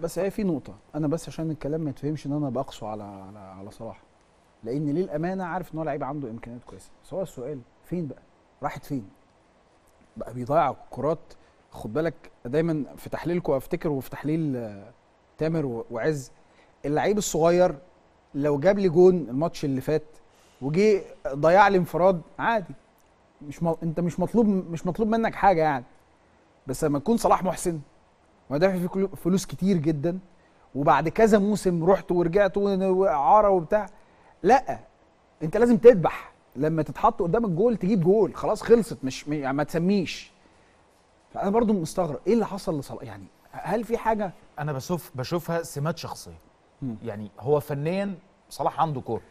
بس هي في نقطة. أنا بس عشان الكلام ما يتفهمش إن أنا بقسو على على على صلاح. لأن للامانه عارف إن هو لعيب عنده إمكانيات كويسة. بس هو السؤال فين بقى؟ راحت فين؟ بقى بيضيع الكرات خد بالك دايما في تحليلكم أفتكر وفي تحليل آه، تامر وعز اللعيب الصغير لو جاب لي جون الماتش اللي فات وجي ضيع لي انفراد عادي. مش. أنت مش مطلوب مش مطلوب منك حاجة يعني. بس لما تكون صلاح محسن ودافع فيه كل- فلوس كتير جدا. وبعد كذا موسم رحت ورجعت واعاره وبتاع. لا انت لازم تذبح. لما تتحط قدام الجول تجيب جول. خلاص خلصت مش م- يعني ما تسميش. فأنا برضو مستغرب. إيه اللي حصل لصلاح؟ يعني هل في حاجة؟ أنا بشوف بشوفها سمات شخصية. مم. يعني هو فنيا صلاح عنده كورة.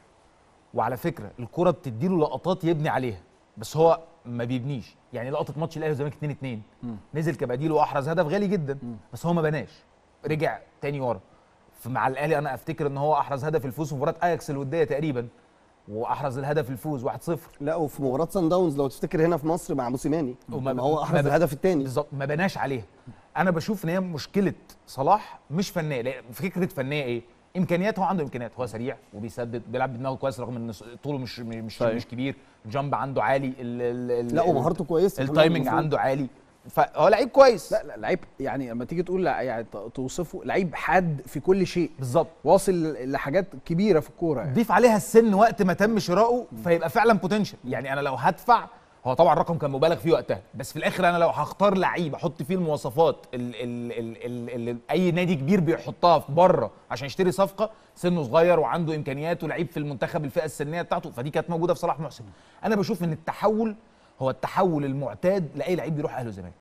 وعلى فكرة الكورة بتديله لقطات يبني عليها. بس هو ما بيبنيش. يعني لقطة ماتش الأهلي والزمالك 2 2 مم. نزل كبديل وأحرز هدف غالي جدا. مم. بس هو ما بناش. رجع تاني ورا. فمع الأهلي أنا أفتكر إن هو أحرز هدف الفوز في مباراة أياكس الودية تقريبا. وأحرز الهدف الفوز 1-0 لا وفي مباراة سان داونز لو تفتكر هنا في مصر مع موسيماني وما- ما هو ما أحرز ب- الهدف الثاني بالظبط. ما بناش عليها. أنا بشوف إن هي مشكلة صلاح مش فنية. فكرة فنية إيه؟ امكانيات هو عنده إمكانيات هو سريع وبيسدد بيلعب بدماغه كويس رغم إن طوله مش مش صحيح. مش كبير ال jump عنده عالي ال ال ال لا ومهارته كويسة ال timing. عنده عالي فهو لعيب كويس لا لا لعيب يعني لما تيجي تقول يعني توصفه لعيب حاد في كل شيء بالظبط واصل لحاجات كبيرة في الكورة يعني. ضيف عليها السن وقت ما تم شراؤه فيبقى فعلا potential يعني أنا لو هدفع هو طبعا الرقم كان مبالغ فيه وقتها بس في الآخر أنا لو هختار لعيب أحط فيه المواصفات اللي ال ال ال ال أي نادي كبير بيحطها في بره عشان يشتري صفقة سنه صغير وعنده امكانيات ولعيب في المنتخب الفئة السنية بتاعته فدي كانت موجودة في صلاح محسن. أنا بشوف إن التحول هو التحول المعتاد لأي لعيب بيروح أهلي وزمالك.